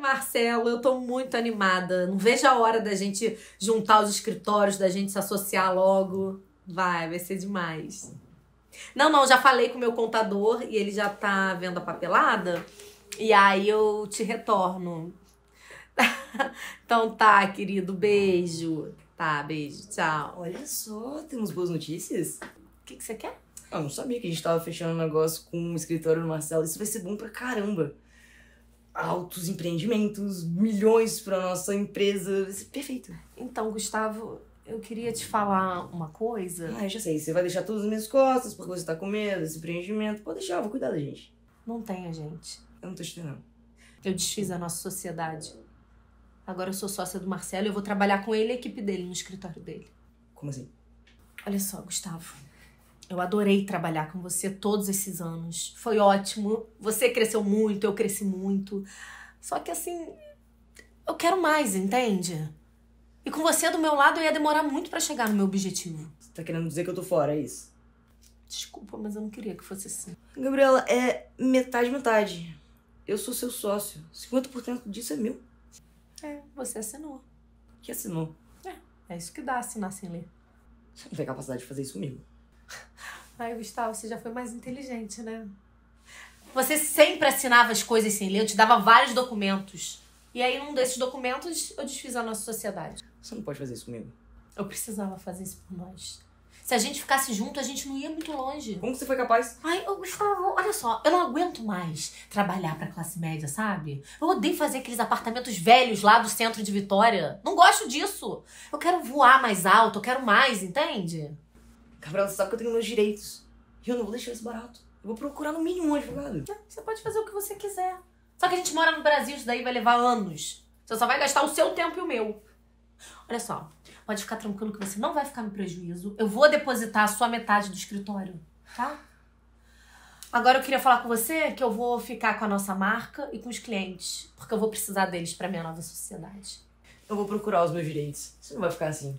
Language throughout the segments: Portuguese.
Marcelo, eu tô muito animada. Não vejo a hora da gente juntar os escritórios, da gente se associar logo. Vai, vai ser demais. Não, não, já falei com o meu contador e ele já tá vendo a papelada. E aí eu te retorno. então tá, querido, beijo. Tá, beijo, tchau. Olha só, temos boas notícias. O que, que você quer? Ah, eu não sabia que a gente tava fechando um negócio com o escritório do Marcelo. Isso vai ser bom pra caramba. Altos empreendimentos, milhões pra nossa empresa. Perfeito. Então, Gustavo, eu queria te falar uma coisa. Ah, eu já sei. Você vai deixar tudo nas minhas costas porque você tá com medo desse empreendimento. Pode deixar, eu vou cuidar da gente. Não tenha, gente. Eu não tô te entendendo. Eu desfiz a nossa sociedade. Agora eu sou sócia do Marcelo e eu vou trabalhar com ele e a equipe dele no escritório dele. Como assim? Olha só, Gustavo. Eu adorei trabalhar com você todos esses anos. Foi ótimo. Você cresceu muito, eu cresci muito. Só que assim, eu quero mais, entende? E com você do meu lado eu ia demorar muito pra chegar no meu objetivo. Você tá querendo dizer que eu tô fora, é isso? Desculpa, mas eu não queria que fosse assim. Gabriela, é metade, metade. Eu sou seu sócio. 50% disso é meu. É, você assinou. Que assinou. É isso que dá assinar sem ler. Você não tem capacidade de fazer isso comigo. Ai, Gustavo, você já foi mais inteligente, né? Você sempre assinava as coisas sem ler, eu te dava vários documentos. E aí, num desses documentos, eu desfiz a nossa sociedade. Você não pode fazer isso comigo. Eu precisava fazer isso por nós. Se a gente ficasse junto, a gente não ia muito longe. Como que você foi capaz? Ai, ô, Gustavo, olha só, eu não aguento mais trabalhar pra classe média, sabe? Eu odeio fazer aqueles apartamentos velhos lá do centro de Vitória. Não gosto disso. Eu quero voar mais alto, eu quero mais, entende? Gabriela, você sabe que eu tenho meus direitos. E eu não vou deixar isso barato. Eu vou procurar no mínimo um advogado. Você pode fazer o que você quiser. Só que a gente mora no Brasil, isso daí vai levar anos. Você só vai gastar o seu tempo e o meu. Olha só, pode ficar tranquilo que você não vai ficar no prejuízo. Eu vou depositar a sua metade do escritório, tá? Agora eu queria falar com você que eu vou ficar com a nossa marca e com os clientes, porque eu vou precisar deles pra minha nova sociedade. Eu vou procurar os meus direitos. Você não vai ficar assim.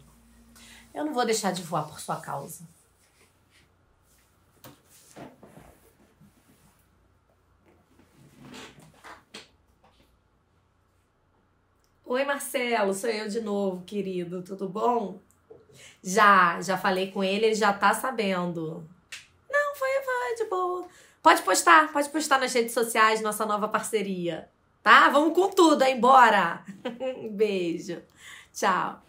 Eu não vou deixar de voar por sua causa. Oi, Marcelo, sou eu de novo, querido. Tudo bom? Já, já falei com ele, ele já tá sabendo. Não, foi, foi de boa. Pode postar, pode postar nas redes sociais nossa nova parceria. Tá? Vamos com tudo, hein? Bora! Beijo. Tchau.